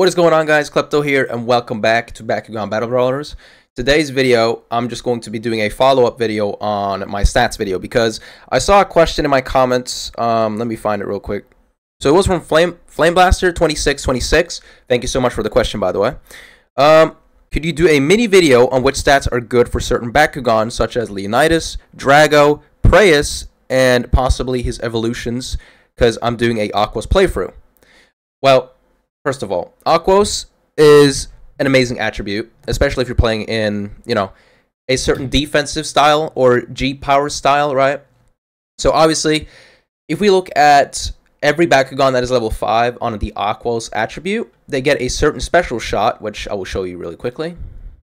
What is going on guys, Klepto here and welcome back to Bakugan Battle Brawlers. Today's video, I'm just going to be doing a follow-up video on my stats video because I saw a question in my comments, um, let me find it real quick. So it was from Flame Flame Blaster 2626. Thank you so much for the question by the way. Um, could you do a mini video on which stats are good for certain Bakugan such as Leonidas, Drago, Preyas, and possibly his evolutions because I'm doing a Aquos playthrough. Well, First of all, Aquos is an amazing attribute, especially if you're playing in, you know, a certain defensive style or G power style, right? So obviously, if we look at every Bakugan that is level 5 on the Aquos attribute, they get a certain special shot, which I will show you really quickly.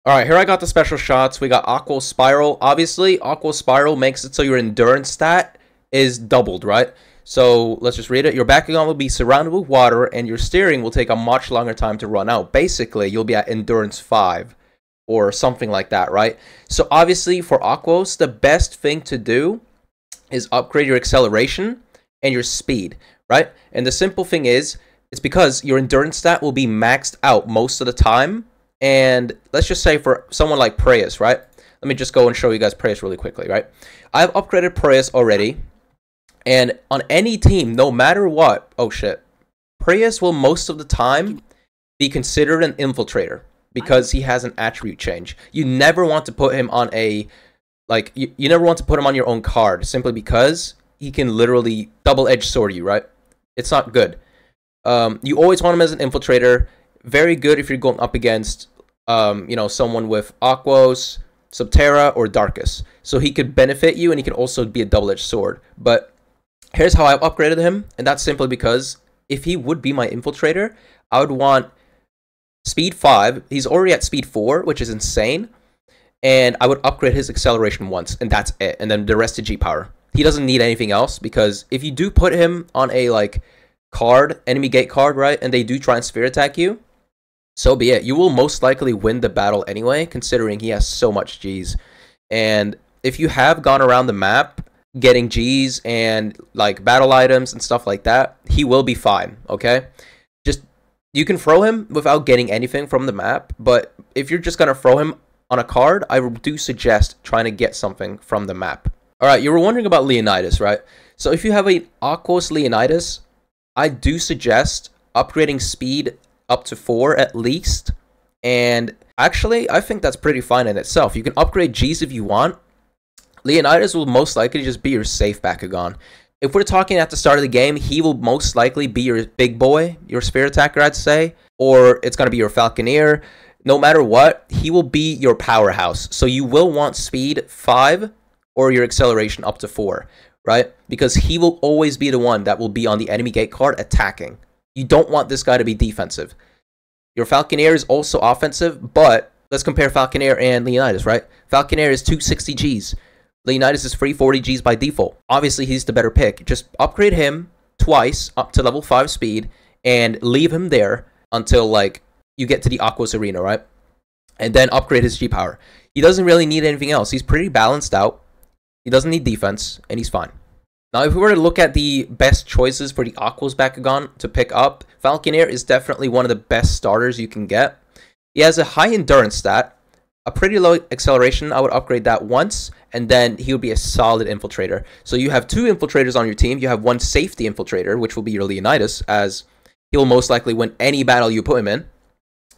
Alright, here I got the special shots. We got Aquos Spiral. Obviously, Aquos Spiral makes it so your endurance stat is doubled, right? So let's just read it. Your Bakugan will be surrounded with water, and your steering will take a much longer time to run out. Basically, you'll be at Endurance 5 or something like that, right? So obviously, for Aquos, the best thing to do is upgrade your acceleration and your speed, right? And the simple thing is, it's because your endurance stat will be maxed out most of the time. And let's just say for someone like Preyas, right? Let me just go and show you guys Preyas really quickly, right? I've upgraded Preyas already and on any team, no matter what, oh shit, Preyas will most of the time be considered an infiltrator because he has an attribute change. You never want to put him on a like you, you never want to put him on your own card simply because he can literally double edge sword you, right? It's not good. Um, you always want him as an infiltrator. Very good if you're going up against um, you know, someone with Aquos, Subterra, or Darkus. So he could benefit you and he can also be a double edged sword. But here's how I've upgraded him, and that's simply because if he would be my infiltrator, I would want speed 5. He's already at speed 4, which is insane. And I would upgrade his acceleration once, and that's it. And then the rest to G power. He doesn't need anything else because if you do put him on a like card, enemy gate card, right, and they do try and sphere attack you, so be it. You will most likely win the battle anyway, considering he has so much G's. And if you have gone around the map getting G's and like battle items and stuff like that, he will be fine, okay? Just you can throw him without getting anything from the map, but if you're just to throw him on a card, I do suggest trying to get something from the map. All right, you were wondering about Leonidas, right? So if you have a Aquos Leonidas, I do suggest upgrading speed up to 4 at least. And actually, I think that's pretty fine in itself. You can upgrade G's if you want, Leonidas will most likely just be your safe Bakugan. If we're talking at the start of the game, he will most likely be your big boy, your spear attacker, I'd say, or it's going to be your Falconeer. No matter what, he will be your powerhouse. So you will want speed 5 or your acceleration up to 4, right? Because he will always be the one that will be on the enemy gate card attacking. You don't want this guy to be defensive. Your Falconeer is also offensive, but let's compare Falconeer and Leonidas, right? Falconeer is 260 Gs. Leonidas is free 40 Gs by default. Obviously, he's the better pick. Just upgrade him twice up to level 5 speed and leave him there until like you get to the Aquos arena, right? And then upgrade his G power. He doesn't really need anything else. He's pretty balanced out. He doesn't need defense, and he's fine. Now, if we were to look at the best choices for the Aquos Bakugan to pick up, Falconeer is definitely one of the best starters you can get. He has a high endurance stat, a pretty low acceleration. I would upgrade that once, and then he would be a solid infiltrator. So you have two infiltrators on your team. You have one safety infiltrator, which will be your Leonidas, as he will most likely win any battle you put him in.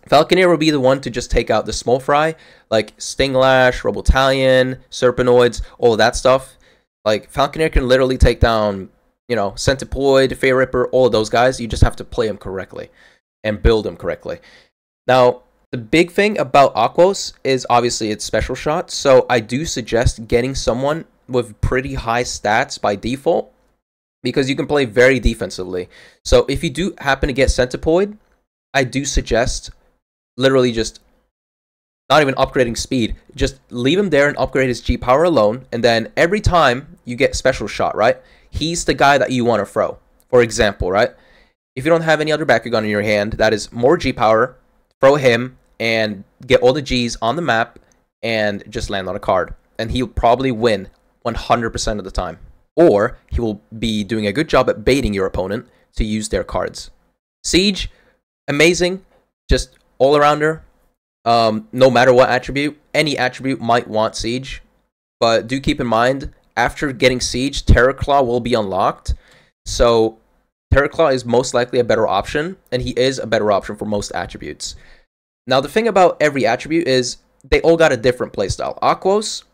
Falconeer will be the one to just take out the small fry, like Stinglash, Robotallion, Serpenoids, all of that stuff. Like, Falconeer can literally take down, you know, Centipoid, Fear Ripper, all of those guys. You just have to play them correctly and build them correctly. Now, the big thing about Aquos is obviously its special shot, so I do suggest getting someone with pretty high stats by default because you can play very defensively. So if you do happen to get Centipoid, I do suggest literally just not even upgrading speed, just leave him there and upgrade his G power alone, and then every time you get special shot, right? He's the guy that you want to throw. For example, right? If you don't have any other Bakugan in your hand that is more G power, throw him and get all the G's on the map and just land on a card. And he'll probably win 100% of the time. Or he will be doing a good job at baiting your opponent to use their cards. Siege, amazing. just all arounder. Um, no matter what attribute, any attribute might want siege, but do keep in mind after getting siege, Terrorclaw will be unlocked. So Terrorclaw is most likely a better option, and he is a better option for most attributes. Now the thing about every attribute is they all got a different playstyle. Aquos,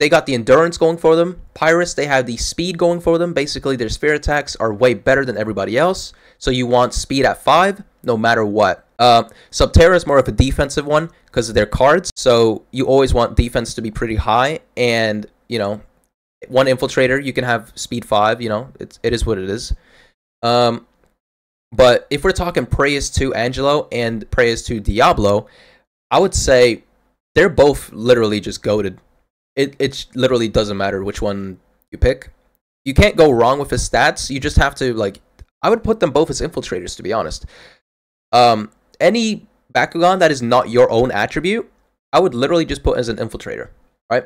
they got the endurance going for them. Pyrus, they have the speed going for them. Basically, their spear attacks are way better than everybody else. So you want speed at 5, no matter what. Uh, Subterra is more of a defensive one because of their cards. So you always want defense to be pretty high. And, you know, one infiltrator, you can have speed 5. You know, it's, it is what it is. Um, but if we're talking Praise to Angelo and Praise to Diablo, I would say they're both literally just goaded it it literally doesn't matter which one you pick. You can't go wrong with his stats. You just have to like I would put them both as infiltrators to be honest. Um any Bakugan that is not your own attribute, I would literally just put as an infiltrator, right?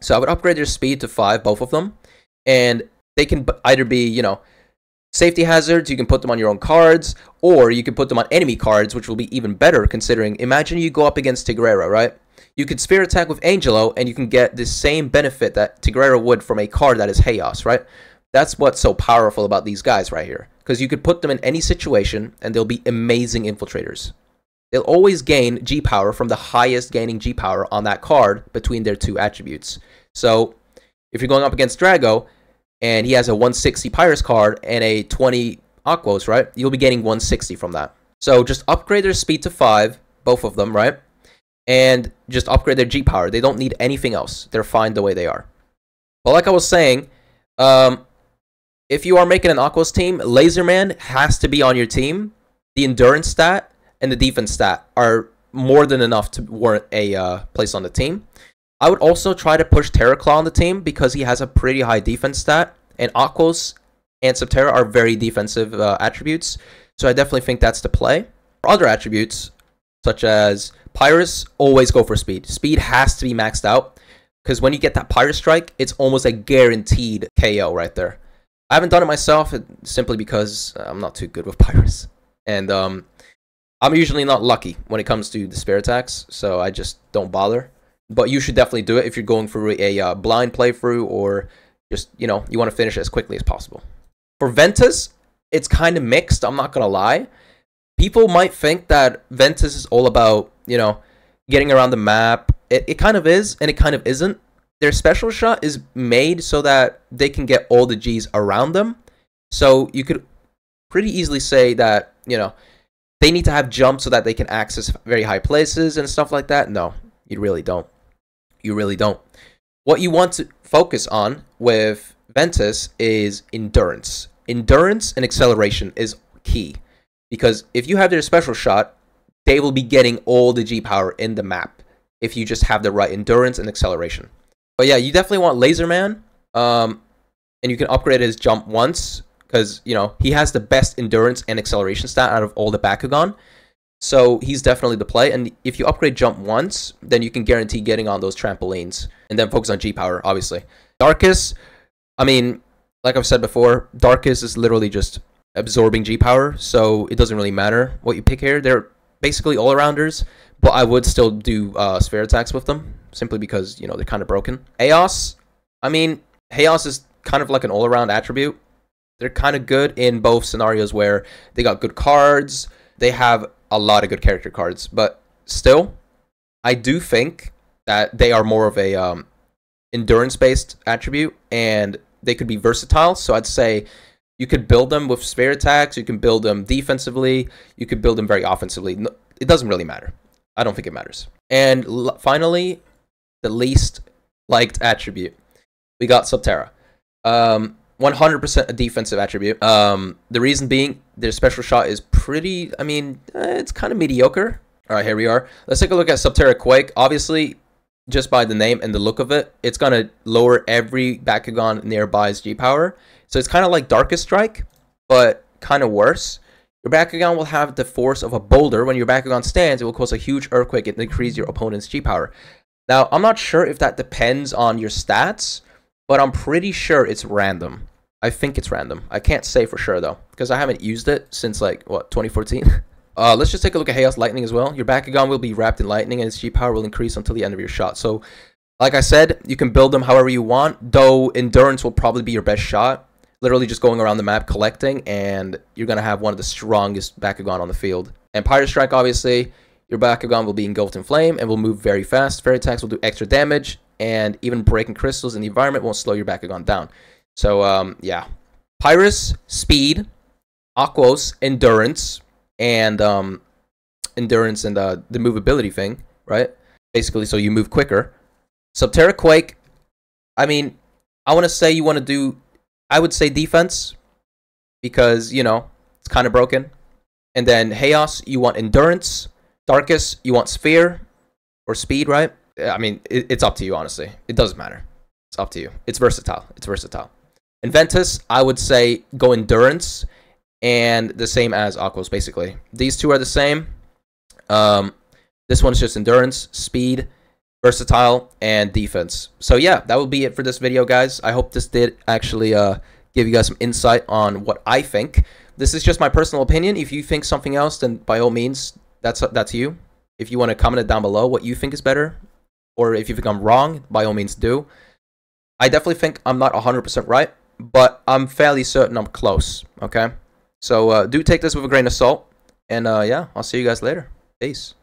So I would upgrade their speed to 5 both of them and they can either be, you know, safety hazards, you can put them on your own cards, or you can put them on enemy cards, which will be even better considering imagine you go up against Tigrerra, right? You could Spear Attack with Angelo, and you can get the same benefit that Tigrerra would from a card that is Haos, right? That's what's so powerful about these guys right here. Because you could put them in any situation, and they'll be amazing infiltrators. They'll always gain G power from the highest gaining G power on that card between their two attributes. So, if you're going up against Drago, and he has a 160 Pyrus card and a 20 Aquos, right? You'll be getting 160 from that. So just upgrade their speed to 5, both of them, right? and just upgrade their G power. They don't need anything else. They're fine the way they are. But like I was saying, um, if you are making an Aquos team, Laserman has to be on your team. The endurance stat and the defense stat are more than enough to warrant a uh, place on the team. I would also try to push Terrorclaw on the team because he has a pretty high defense stat, and Aquos and Subterra are very defensive uh, attributes. So I definitely think that's the play. For other attributes, such as Pyrus, always go for speed. Speed has to be maxed out because when you get that Pyrus strike, it's almost a guaranteed KO right there. I haven't done it myself simply because I'm not too good with Pyrus. And um, I'm usually not lucky when it comes to the spare attacks, so I just don't bother. But you should definitely do it if you're going for a uh, blind playthrough or just, you know, you want to finish it as quickly as possible. For Ventus, it's kind of mixed, I'm not going to lie people might think that Ventus is all about, you know, getting around the map. It, it kind of is, and it kind of isn't. Their special shot is made so that they can get all the G's around them. So you could pretty easily say that, you know, they need to have jump so that they can access very high places and stuff like that. No, you really don't. You really don't. What you want to focus on with Ventus is endurance. Endurance and acceleration is key. Because if you have their special shot, they will be getting all the G power in the map if you just have the right endurance and acceleration. But yeah, you definitely want Laserman. Um, and you can upgrade his jump once because you know he has the best endurance and acceleration stat out of all the Bakugan. So he's definitely the play. And if you upgrade jump once, then you can guarantee getting on those trampolines and then focus on G power, obviously. Darkus, I mean, like I've said before, Darkus is literally just absorbing G power, so it doesn't really matter what you pick here. They're basically all arounders, but I would still do uh, sphere attacks with them simply because you know they're kind of broken. Eos, I mean, Haos is kind of like an all around attribute. They're kind of good in both scenarios where they got good cards, they have a lot of good character cards, but still, I do think that they are more of a um, endurance based attribute and they could be versatile. So I'd say you could build them with spare attacks. You can build them defensively. You could build them very offensively. It doesn't really matter. I don't think it matters. And finally, the least liked attribute. We got Subterra. Um, 100% a defensive attribute. Um, the reason being, their special shot is pretty, I mean, eh, it's kind of mediocre. All right, here we are. Let's take a look at Subterra Quake. Obviously, just by the name and the look of it, it's going to lower every Bakugan nearbys G power. So it's kind of like Darkus Strike, but kind of worse. Your Bakugan will have the force of a boulder. When your Bakugan stands, it will cause a huge earthquake and increase your opponent's G power. Now, I'm not sure if that depends on your stats, but I'm pretty sure it's random. I think it's random. I can't say for sure though, because I haven't used it since like what 2014. Uh, let's just take a look at Haos Lightning as well. Your Bakugan will be wrapped in lightning, and its G power will increase until the end of your shot. So, like I said, you can build them however you want, though Endurance will probably be your best shot. Literally just going around the map collecting, and you're to have one of the strongest Bakugan on the field. And Pyrus Strike, obviously, your Bakugan will be engulfed in flame and will move very fast. Fairy attacks will do extra damage, and even breaking crystals in the environment won't slow your Bakugan down. So, um, yeah. Pyrus, speed, Aquos, endurance, and um, endurance and uh, the movability thing, right? Basically, so you move quicker. Subterra Quake, I mean, I want to say you want to do, I would say defense, because, you know, it's kind of broken. And then Haos, you want endurance. Darkus, you want sphere or speed, right? I mean, it, it's up to you, honestly. It doesn't matter. It's up to you. It's versatile. It's versatile. Inventus, I would say go endurance and the same as Aquos, basically. These two are the same. Um, this one's just endurance, speed, versatile, and defense. So yeah, that will be it for this video, guys. I hope this did actually uh, give you guys some insight on what I think. This is just my personal opinion. If you think something else, then by all means, that's that's you. If you want to comment it down below what you think is better, or if you think I'm wrong, by all means do. I definitely think I'm not 100% right, but I'm fairly certain I'm close, okay? So uh, do take this with a grain of salt. And uh, yeah, I'll see you guys later. Peace.